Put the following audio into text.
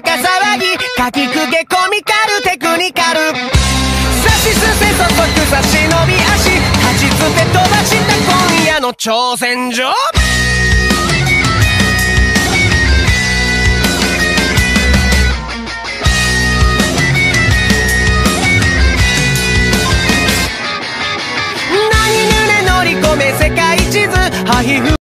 かきくけコミカルテクニカル。さしすせそそく差し伸び足立ちつて飛ばした今夜の挑戦状。何ぬ乗り込め世界地図ハヒフ